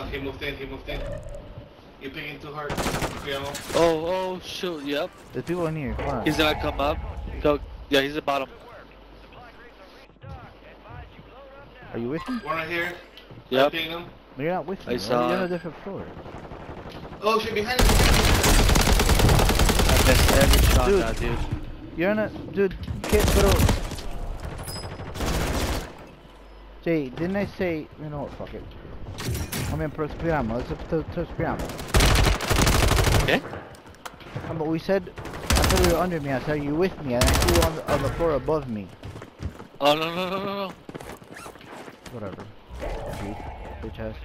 Oh, he moved in, he moved in. You're picking too hard. Oh, oh, shoot, yep. There's people in here. Hold on. He's gonna come up. Go, yeah, he's at the bottom. Are you with me? One right here. Yep. I'm picking him. No, you're not with me. I bro. saw You're on a different floor. Oh shit, behind us. I missed every shot, Dude. that dude. You're on a dude. Kid, pero. Jay, didn't I say? You know what? Fuck it. I mean, prospiriamo. Let's to prospiriamo. Okay. Um, but we said. I thought you were under me. I said, you with me? And I see you on the, on the floor above me. Oh, no, no, no, no, no. Whatever. Dude, bitch ass.